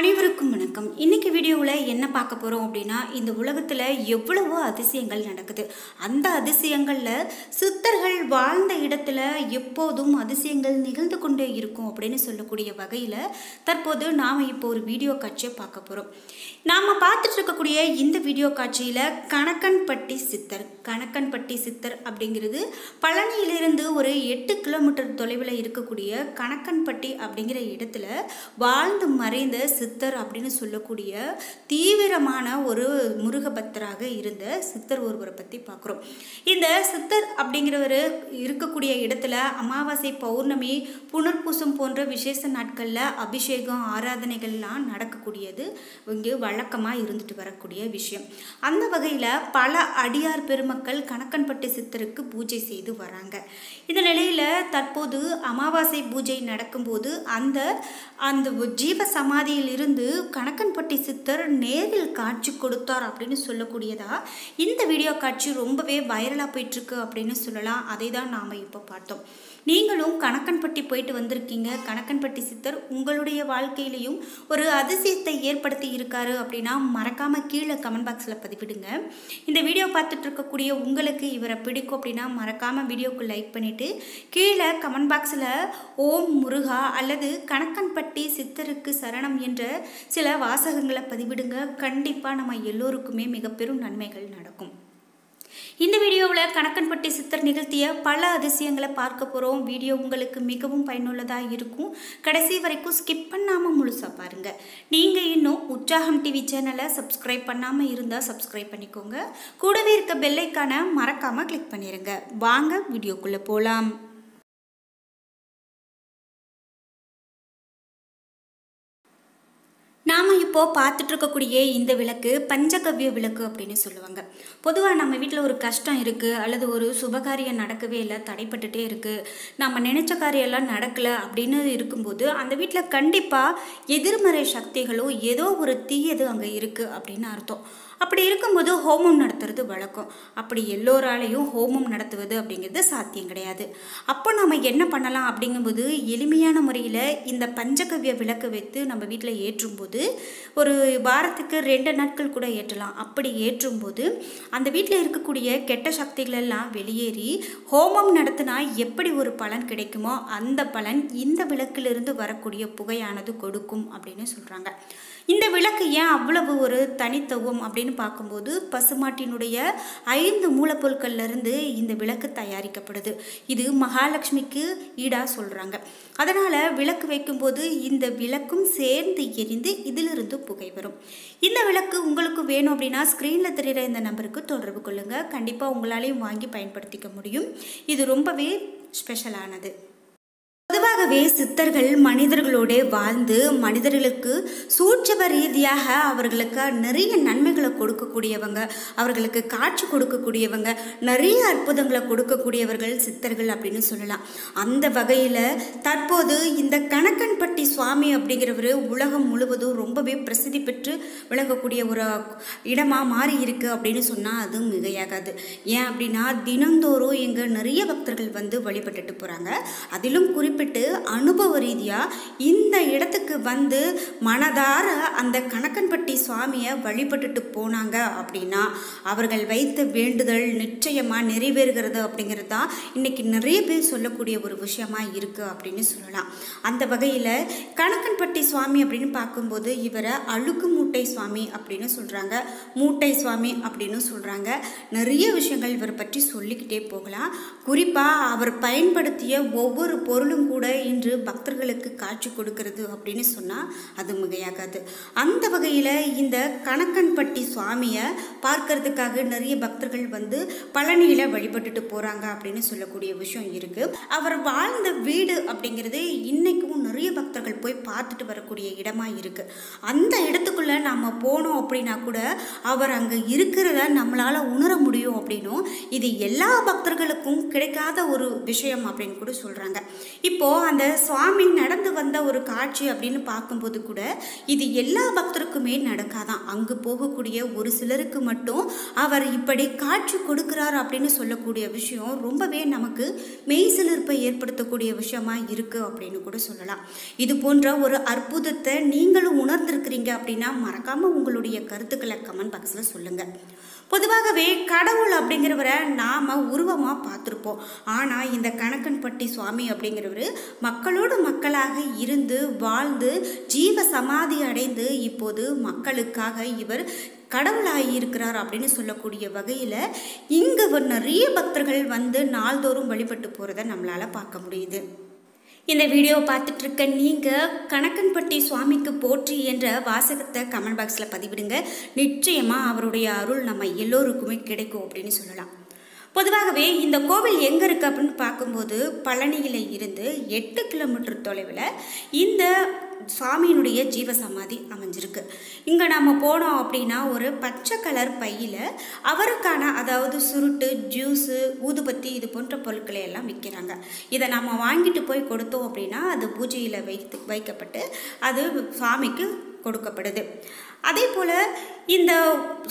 அனைவருக்கும் வணக்கம். இன்னைக்கு வீடியோவில் என்ன பார்க்க போகிறோம் அப்படின்னா இந்த உலகத்தில் எவ்வளவோ அதிசயங்கள் நடக்குது. அந்த அதிசயங்களில் சித்தர்கள் வாழ்ந்த இடத்துல எப்போதும் அதிசயங்கள் நிகழ்ந்து கொண்டே இருக்கும் அப்படின்னு சொல்லக்கூடிய வகையில் தற்போது நாம் இப்போ ஒரு வீடியோ காட்சியை பார்க்க போகிறோம் நாம் பார்த்துட்டு இருக்கக்கூடிய இந்த வீடியோ காட்சியில் கணக்கன்பட்டி சித்தர் கணக்கன்பட்டி சித்தர் அப்படிங்கிறது பழனியிலிருந்து ஒரு எட்டு கிலோமீட்டர் தொலைவில் இருக்கக்கூடிய கணக்கன்பட்டி அப்படிங்கிற இடத்துல வாழ்ந்து மறைந்த சித்தர் சித்தர் அப்படின்னு சொல்லக்கூடிய தீவிரமான ஒரு முருகபக்தராக இருந்த சித்தர் ஒருவரை பற்றி பார்க்குறோம். இந்த சித்தர் அப்படிங்கிறவர் இருக்கக்கூடிய இடத்துல அமாவாசை பௌர்ணமி புனர்பூசம் போன்ற விசேஷ நாட்களில் அபிஷேகம் ஆராதனைகள்லாம் நடக்கக்கூடியது. இங்கே வழக்கமாக இருந்துட்டு வரக்கூடிய விஷயம். அந்த வகையில் பல அடியார் பெருமக்கள் கணக்கன்பட்டு சித்தருக்கு பூஜை செய்து வராங்க. இந்த நிலையில் தற்போது அமாவாசை பூஜை நடக்கும்போது அந்த அந்த ஜீவ சமாதியில் இருந்து கணக்கன்பட்டி சித்தர் நேரில் காட்சி கொடுத்தார் அப்படின்னு சொல்லக்கூடியதா? இந்த வீடியோ காட்சி ரொம்பவே வைரலாக போயிட்டுருக்கு அப்படின்னு சொல்லலாம். அதை தான் நாம் இப்போ பார்த்தோம். நீங்களும் கணக்கன்பட்டி போயிட்டு வந்திருக்கீங்க. கணக்கன்பட்டி சித்தர் உங்களுடைய வாழ்க்கையிலையும் ஒரு அதிசயத்தை ஏற்படுத்தி இருக்காரு அப்படின்னா மறக்காமல் கீழே கமெண்ட் பாக்ஸில் பதிவிடுங்க. இந்த வீடியோ பார்த்துட்டு இருக்கக்கூடிய உங்களுக்கு இவரை பிடிக்கும் அப்படின்னா மறக்காமல் வீடியோக்கு லைக் பண்ணிவிட்டு கீழே கமெண்ட் பாக்ஸில் ஓம் முருகா அல்லது கணக்கன்பட்டி சித்தருக்கு சரணம் என்ற சில வாசகங்களை பதிவிடுங்க. கண்டிப்பாக நம்ம எல்லோருக்குமே மிக பெரும் நன்மைகள் நடக்கும். இந்த வீடியோவில் கணக்கன்பட்டி சித்தர் நிகழ்த்திய பல அதிசயங்களை பார்க்க போகிறோம் வீடியோ உங்களுக்கு மிகவும் பயனுள்ளதாக இருக்கும். கடைசி வரைக்கும் ஸ்கிப் பண்ணாமல் முழுசாக பாருங்கள் நீங்கள் இன்னும் உற்சாகம் டிவி சேனலை சப்ஸ்கிரைப் பண்ணாமல் இருந்தால் சப்ஸ்கிரைப் பண்ணிக்கோங்க. கூடவே இருக்க பெல்லைக்கான மறக்காமல் கிளிக் பண்ணிடுங்க வாங்க வீடியோக்குள்ளே போகலாம் நாம் இப்போது பார்த்துட்டு இருக்கக்கூடிய இந்த விளக்கு பஞ்சகவ்ய விளக்கு அப்படின்னு சொல்லுவாங்க. பொதுவாக நம்ம வீட்டில் ஒரு கஷ்டம் இருக்குது அல்லது ஒரு சுபகாரியம் நடக்கவே இல்லை தடைப்பட்டுட்டே இருக்குது நம்ம நினச்ச காரியெல்லாம் நடக்கலை அப்படின்னு இருக்கும்போது அந்த வீட்டில் கண்டிப்பாக எதிர்மறை சக்திகளோ ஏதோ ஒரு தீயது அங்கே இருக்குது அப்படின்னு அர்த்தம். அப்படி இருக்கும்போது ஹோமம் நடத்துறது வழக்கம். அப்படி எல்லோராலையும் ஹோமம் நடத்துவது அப்படிங்கிறது சாத்தியம் கிடையாது. அப்போ நம்ம என்ன பண்ணலாம் அப்படிங்கும்போது எளிமையான முறையில் இந்த பஞ்சகவ்ய விளக்கு வைத்து நம்ம வீட்டில் ஏற்றும்போது ஒரு வாரத்துக்கு ரெண்டு நாட்கள் கூட ஏற்றலாம். அப்படி ஏற்றும்போது அந்த வீட்டில் இருக்கக்கூடிய கெட்ட சக்திகள் எல்லாம் வெளியேறி ஹோமம் நடத்தினா எப்படி ஒரு பலன் கிடைக்குமோ அந்த பலன் இந்த விளக்கிலிருந்து வரக்கூடிய புகையானது கொடுக்கும் அப்படின்னு சொல்கிறாங்க இந்த விளக்கு ஏன் அவ்வளவு ஒரு தனித்துவம் அப்படின்னு பார்க்கும்போது பசுமாட்டினுடைய ஐந்து மூலப்பொருட்கள்லேருந்து இந்த விளக்கு தயாரிக்கப்படுது. இது மகாலட்சுமிக்கு ஈடாக சொல்கிறாங்க அதனால் விளக்கு வைக்கும்போது இந்த விளக்கும் சேர்ந்து எரிந்து இதிலிருந்து புகை வரும். இந்த விளக்கு உங்களுக்கு வேணும் அப்படின்னா ஸ்க்ரீனில் தெரிகிற இந்த நம்பருக்கு தொடர்பு கொள்ளுங்கள் கண்டிப்பாக உங்களாலையும் வாங்கி பயன்படுத்திக்க முடியும். இது ரொம்பவே ஸ்பெஷலானது பொதுவாகவே சித்தர்கள் மனிதர்களோட வாழ்ந்து மனிதர்களுக்கு சூட்சம ரீதியாக அவர்களுக்கு நிறைய நன்மைகளை கொடுக்கக்கூடியவங்க அவர்களுக்கு காட்சி கொடுக்கக்கூடியவங்க நிறைய அற்புதங்களை கொடுக்கக்கூடியவர்கள் சித்தர்கள் அப்படின்னு சொல்லலாம். அந்த வகையில் தற்போது இந்த கணக்கன்பட்டி சுவாமி அப்படிங்கிறவர் உலகம் முழுவதும் ரொம்பவே பிரசித்தி பெற்று விளங்கக்கூடிய ஒரு இடமாக மாறி இருக்கு அப்படின்னு சொன்னால் அது மிகையாகாது. ஏன் அப்படின்னா தினந்தோறும் இங்கே நிறைய பக்தர்கள் வந்து வழிபட்டுட்டு போகிறாங்க அதிலும் குறிப்பிட்டு அனுபவ ரீதியாக இந்த இடத்துக்கு வந்து மனதார அந்த கணக்கன்பட்டி சுவாமியை வழிபட்டுட்டு போனாங்க அப்படின்னா அவர்கள் வைத்த வேண்டுதல் நிச்சயமாக நிறைவேறுகிறது அப்படிங்கிறது தான் இன்றைக்கி நிறைய பேர் சொல்லக்கூடிய ஒரு விஷயமா இருக்குது அப்படின்னு சொல்லலாம். அந்த வகையில் கணக்கன்பட்டி சுவாமி அப்படின்னு பார்க்கும்போது இவரை அழுக்கு மூட்டை சுவாமி அப்படின்னு சொல்கிறாங்க மூட்டை சுவாமி அப்படின்னு சொல்கிறாங்க நிறைய விஷயங்கள் இவரை பற்றி சொல்லிக்கிட்டே போகலாம். குறிப்பாக அவர் பயன்படுத்திய ஒவ்வொரு பொருளும் கூட என்று பக்தர்களுக்கு காட்சி கொடுக்கிறது அப்படின்னு சொன்னால் அது மிகையாகாது. அந்த வகையில் இந்த கணக்கன்பட்டி சுவாமியை பார்க்கறதுக்காக நிறைய பக்தர்கள் வந்து பழனியில் வழிபட்டுட்டு போகிறாங்க அப்படின்னு சொல்லக்கூடிய விஷயம் இருக்குது அவர் வாழ்ந்த வீடு அப்படிங்கிறது இன்றைக்கும் நிறைய பக்தர்கள் போய் பார்த்துட்டு வரக்கூடிய இடமா இருக்குது அந்த இடத்துக்குள்ளே நம்ம போனோம் அப்படின்னா கூட அவர் அங்கே இருக்கிறத நம்மளால் உணர முடியும் அப்படின்னும் இது எல்லா பக்தர்களுக்கும் கிடைக்காத ஒரு விஷயம் அப்படின்னு கூட சொல்கிறாங்க இப்போது அந்த சுவாமி நடந்து வந்த ஒரு காட்சி அப்படின்னு பார்க்கும்போது கூட இது எல்லா பக்தருக்குமே நடக்காதான். அங்கு போகக்கூடிய ஒரு சிலருக்கு மட்டும் அவர் இப்படி காட்சி கொடுக்கிறார் அப்படின்னு சொல்லக்கூடிய விஷயம் ரொம்பவே நமக்கு மெய் சிலிர்ப்பை ஏற்படுத்தக்கூடிய விஷயமா இருக்கு அப்படின்னு கூட சொல்லலாம். இது போன்ற ஒரு அற்புதத்தை நீங்களும் உணர்ந்திருக்கிறீங்க அப்படின்னா மறக்காம உங்களுடைய கருத்துக்களை கமெண்ட் பாக்ஸில் சொல்லுங்கள் பொதுவாகவே கடவுள் அப்படிங்கிறவரை நாம் உருவமாக பார்த்துருப்போம். ஆனால் இந்த கணக்கன்பட்டி சுவாமி அப்படிங்கிறவர் மக்களோடு மக்களாக இருந்து வாழ்ந்து ஜீவ சமாதி அடைந்து இப்போது மக்களுக்காக இவர் கடவுளாகி இருக்கிறார் அப்படின்னு சொல்லக்கூடிய வகையில் இங்கே நிறைய பக்தர்கள் வந்து நாள்தோறும் வழிபட்டு போகிறத நம்மளால் பார்க்க முடியுது. இந்த வீடியோ பார்த்துட்ருக்க நீங்கள் கணக்கன்பட்டி சுவாமிக்கு போற்றி என்ற வாசகத்தை கமெண்ட் பாக்ஸில் பதிவிடுங்க. நிச்சயமாக அவருடைய அருள் நம்ம எல்லோருக்குமே கிடைக்கும் அப்படின்னு சொல்லலாம். பொதுவாகவே இந்த கோவில் எங்கே இருக்குது அப்படின்னு பார்க்கும்போது பழனியில் இருந்து எட்டு கிலோமீட்டர் தொலைவில் இந்த சுவாமியினுடைய ஜீவசமாதி அமைஞ்சிருக்கு. இங்கே நம்ம போனோம் அப்படின்னா ஒரு பச்சை கலர் பையில் அவருக்கான அதாவது சுருட்டு ஜூஸு ஊதுபத்தி இது போன்ற பொருட்களை எல்லாம் விற்கிறாங்க இதை நம்ம வாங்கிட்டு போய் கொடுத்தோம் அப்படின்னா அது பூஜையில் வைத்து வைக்கப்பட்டு அது சுவாமிக்கு கொடுக்கப்படுது. அதே போல் இந்த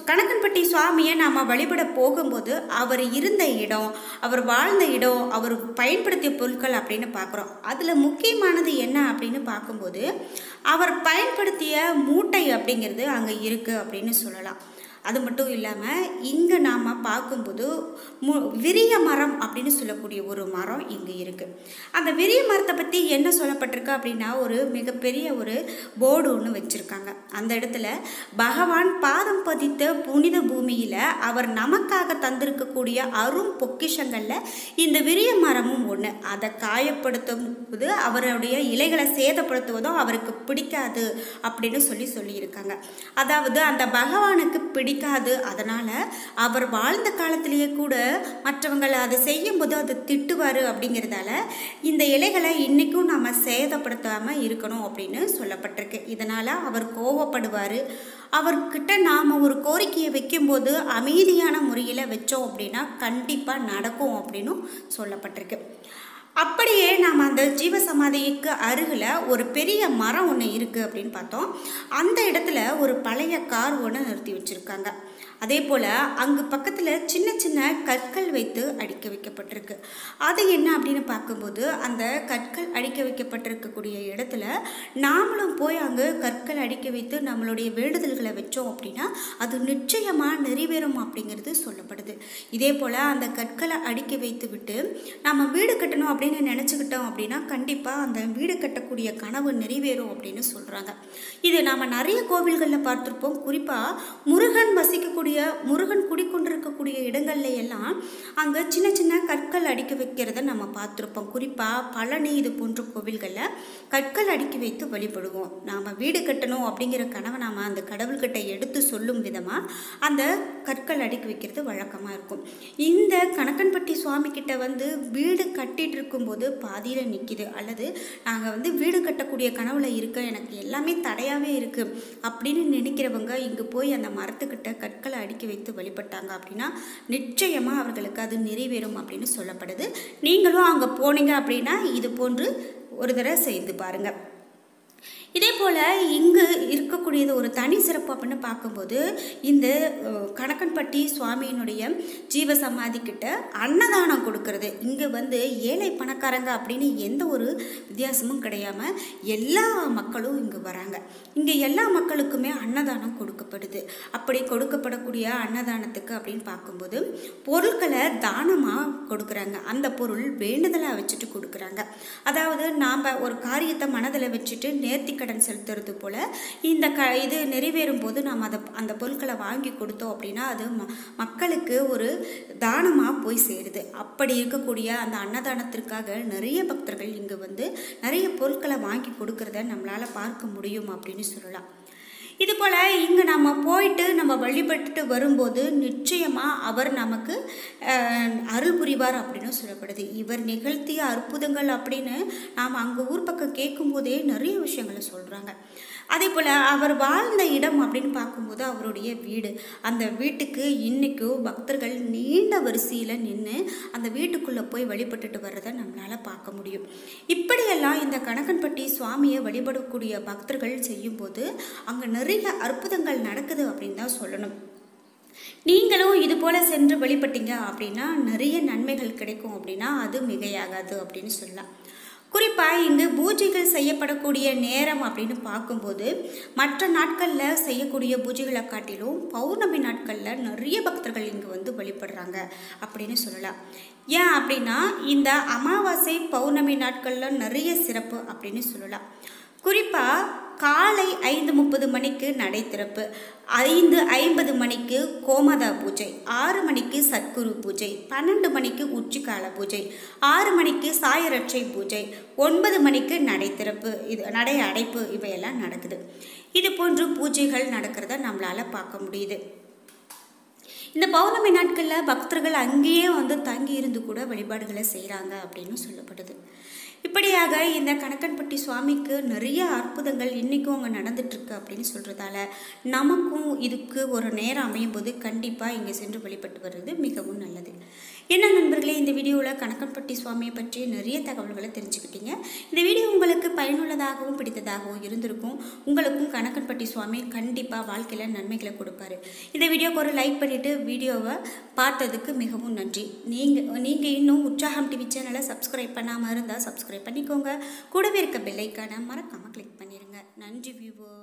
கணக்கன்பட்டி சுவாமியை நாம் வழிபட போகும்போது அவர் இருந்த இடம் அவர் வாழ்ந்த இடம் அவர் பயன்படுத்திய பொருட்கள் அப்படின்னு பார்க்குறோம். அதில் முக்கியமானது என்ன அப்படின்னு பார்க்கும்போது அவர் பயன்படுத்திய மூட்டை அப்படிங்கிறது அங்கே இருக்குது அப்படின்னு சொல்லலாம். அது மட்டும் இல்லாமல் இங்கே நாம் பார்க்கும்போது மு விரிய மரம் அப்படின்னு சொல்லக்கூடிய ஒரு மரம் இங்கே இருக்குது அந்த விரிய மரத்தை பற்றி என்ன சொல்லப்பட்டிருக்கு அப்படின்னா ஒரு மிகப்பெரிய ஒரு போர்டு ஒன்று வச்சுருக்காங்க. அந்த இடத்துல பகவான் பாதம் பதித்த புனித பூமியில் அவர் நமக்காக தந்திருக்கக்கூடிய அரும் பொக்கிஷங்களில் இந்த விரிய மரமும் ஒன்று அதை காயப்படுத்தும் போது அவருடைய இலைகளை சேதப்படுத்துவதும் அவருக்கு பிடிக்காது அப்படின்னு சொல்லி சொல்லியிருக்காங்க. அதாவது அந்த பகவானுக்கு பிடி பிடிக்காது. அதனால் அவர் வாழ்ந்த காலத்திலேயே கூட மற்றவங்களை அதை செய்யும்போது அது திட்டுவார் அப்படிங்கிறதால இந்த இலைகளை இன்றைக்கும் நம்ம சேதப்படுத்தாமல் இருக்கணும் அப்படின்னு சொல்லப்பட்டிருக்கு. இதனால் அவர் கோவப்படுவார். அவர்கிட்ட நாம் ஒரு கோரிக்கையை வைக்கும்போது அமைதியான முறையில் வச்சோம் அப்படின்னா கண்டிப்பாக நடக்கும் அப்படின்னும் சொல்லப்பட்டிருக்கு. அப்படியே நாம் அந்த ஜீவசமாதிக்கு அருகில் ஒரு பெரிய மரம் ஒன்று இருக்குது அப்படின்னு பார்த்தோம். அந்த இடத்துல ஒரு பழைய கார் ஒன்று நிறுத்தி வச்சுருக்காங்க. அதே போல் அங்கு பக்கத்தில் சின்ன சின்ன கற்கள் வைத்து அடிக்க வைக்கப்பட்டிருக்கு. அது என்ன அப்படின்னு பார்க்கும்போது அந்த கற்கள் அடிக்க வைக்கப்பட்டிருக்கக்கூடிய இடத்துல நாமளும் போய் அங்கே கற்கள் அடிக்க வைத்து நம்மளுடைய வேண்டுதல்களை வச்சோம் அப்படின்னா அது நிச்சயமாக நிறைவேறும் அப்படிங்கிறது சொல்லப்படுது. இதே போல் அந்த கற்களை அடிக்க வைத்து விட்டு நம்ம வீடு கட்டணும் அப்படின்னு நினச்சிக்கிட்டோம் அப்படின்னா கண்டிப்பாக அந்த வீடு கட்டக்கூடிய கனவு நிறைவேறும் அப்படின்னு சொல்கிறாங்க இது நாம் நிறைய கோவில்களில் பார்த்துருப்போம். குறிப்பாக முருகன் இருக்கக்கூடிய முருகன் குடிக்கொண்டிருக்கக்கூடிய இடங்கள்ல எல்லாம் அங்கே சின்ன சின்ன கற்கள் அடிக்க வைக்கிறத நம்ம பார்த்துருப்போம். குறிப்பாக பழனி இது போன்ற கோவில்களில் கற்கள் அடுக்கி வைத்து வழிபடுவோம். நாம் வீடு கட்டணும் அப்படிங்கிற கனவை நாம் அந்த கடவுள்கிட்ட எடுத்து சொல்லும் விதமாக அந்த கற்கள் அடுக்கி வைக்கிறது வழக்கமாக இருக்கும். இந்த கணக்கன்பட்டி சுவாமி கிட்ட வந்து வீடு கட்டிட்டு இருக்கும்போது பாதியில் நிற்கிது அல்லது நாங்கள் வந்து வீடு கட்டக்கூடிய கனவுல இருக்க எனக்கு எல்லாமே தடையாகவே இருக்குது அப்படின்னு நினைக்கிறவங்க இங்கே போய் அந்த மரத்துக்கிட்ட கற்கள் அடுக்கி வைத்து வழிபட்டாங்க அப்படின்னா நிச்சயமாக அவர்களுக்கு அது நிறைவேறும் அப்படின்னு சொல்லப்படுது. நீங்களும் அங்கே போனீங்க அப்படின்னா இது போன்று ஒரு தடவை செய்து பாருங்கள் இதே போல் இங்கு இருக்கக்கூடியது ஒரு தனி சிறப்பு அப்படின்னு பார்க்கும்போது இந்த கணக்கன்பட்டி சுவாமியினுடைய ஜீவ சமாதிக்கிட்ட அன்னதானம் கொடுக்கறது. இங்கே வந்து ஏழை பணக்காரங்க அப்படின்னு எந்த ஒரு வித்தியாசமும் கிடையாமல் எல்லா மக்களும் இங்கே வராங்க. இங்கே எல்லா மக்களுக்குமே அன்னதானம் கொடுக்கப்படுது. அப்படி கொடுக்கப்படக்கூடிய அன்னதானத்துக்கு அப்படின்னு பார்க்கும்போது பொருட்களை தானமாக கொடுக்குறாங்க. அந்த பொருள் வேண்டுதலாக வச்சுட்டு கொடுக்குறாங்க. அதாவது நாம் ஒரு காரியத்தை மனதில் வச்சுட்டு நேர்த்தி கடன் செலுத்துறது போல் இந்த க இது நிறைவேறும் போது நாம் அதை அந்த பொருட்களை வாங்கி கொடுத்தோம் அப்படின்னா அது ம மக்களுக்கு ஒரு தானமாக போய் சேருது. அப்படி இருக்கக்கூடிய அந்த அன்னதானத்திற்காக நிறைய பக்தர்கள் இங்கே வந்து நிறைய பொருட்களை வாங்கி கொடுக்கறத நம்மளால் பார்க்க முடியும் அப்படின்னு சொல்லலாம். இது போல் இங்கே நம்ம போயிட்டு நம்ம வழிபட்டுட்டு வரும்போது நிச்சயமாக அவர் நமக்கு அருள் புரிவார் அப்படின்னு சொல்லப்படுது. இவர் நிகழ்த்திய அற்புதங்கள் அப்படின்னு நாம் அங்கே ஊர் பக்கம் கேட்கும்போதே நிறைய விஷயங்களை சொல்கிறாங்க அதே போல் அவர் வாழ்ந்த இடம் அப்படின்னு பார்க்கும்போது அவருடைய வீடு. அந்த வீட்டுக்கு இன்றைக்கும் பக்தர்கள் நீண்ட வரிசையில் நின்று அந்த வீட்டுக்குள்ளே போய் வழிபட்டுட்டு வர்றதை நம்மளால் பார்க்க முடியும். இப்படியெல்லாம் இந்த கணக்கன்பட்டி சுவாமியை வழிபடக்கூடிய பக்தர்கள் செய்யும்போது அங்கே நிறைய அற்புதங்கள் நடக்குது அப்படின்னு தான் சொல்லணும். நீங்களும் இது போல் சென்று வழிபட்டீங்க அப்படின்னா நிறைய நன்மைகள் கிடைக்கும் அப்படின்னா அது மிகையாகாது அப்படின்னு சொல்லலாம். குறிப்பாக இங்கு பூஜைகள் செய்யப்படக்கூடிய நேரம் அப்படின்னு பார்க்கும்போது மற்ற நாட்களில் செய்யக்கூடிய பூஜைகளை காட்டிலும் பௌர்ணமி நாட்களில் நிறைய பக்தர்கள் இங்கே வந்து வழிபடுறாங்க அப்படின்னு சொல்லலாம். ஏன் அப்படின்னா இந்த அமாவாசை பௌர்ணமி நாட்களில் நிறைய சிறப்பு அப்படின்னு சொல்லலாம். குறிப்பாக காலை ஐந்து முப்பது மணிக்கு நடை திறப்பு ஐந்து ஐம்பது மணிக்கு கோமதா பூஜை ஆறு மணிக்கு சத்குரு பூஜை பன்னெண்டு மணிக்கு உச்சிக்கால பூஜை ஆறு மணிக்கு சாயரட்சை பூஜை ஒன்பது மணிக்கு நடை திறப்பு இது நடை அடைப்பு இவையெல்லாம் நடக்குது. இது போன்று பூஜைகள் நடக்கிறத நம்மளால் பார்க்க முடியுது. இந்த பௌர்ணமி நாட்களில் பக்தர்கள் அங்கேயே வந்து தங்கி இருந்து கூட வழிபாடுகளை செய்கிறாங்க அப்படின்னு சொல்லப்படுது. இப்படியாக இந்த கணக்கன்பட்டி சுவாமிக்கு நிறைய அற்புதங்கள் இன்றைக்கும் அங்கே நடந்துட்டுருக்கு அப்படின்னு சொல்கிறதால நமக்கும் இதுக்கு ஒரு நேரம் அமையும் போது கண்டிப்பாக இங்கே சென்று வழிபட்டு வர்றது மிகவும் நல்லது. என்ன நண்பர்களே இந்த வீடியோவில் கணக்கன்பட்டி சுவாமியை பற்றி நிறைய தகவல்களை தெரிஞ்சுக்கிட்டீங்க. இந்த வீடியோ உங்களுக்கு பயனுள்ளதாகவும் பிடித்ததாகவும் இருந்திருக்கும். உங்களுக்கும் கணக்கன் கணக்கன்பட்டி சுவாமி கண்டிப்பாக வாழ்க்கையில் நன்மைகளை கொடுப்பாரு. இந்த வீடியோக்கு ஒரு லைக் பண்ணிவிட்டு வீடியோவை பார்த்ததுக்கு மிகவும் நன்றி. நீங்கள் நீங்கள் இன்னும் உற்சாகம் டிவி சேனலை சப்ஸ்கிரைப் பண்ணாமல் இருந்தால் சப்ஸ்கிரைப் பண்ணிக்கோங்க. கூடவே இருக்க பெல்லைக்கான மறக்காமல் கிளிக் பண்ணிடுங்க நன்றி வியூவோ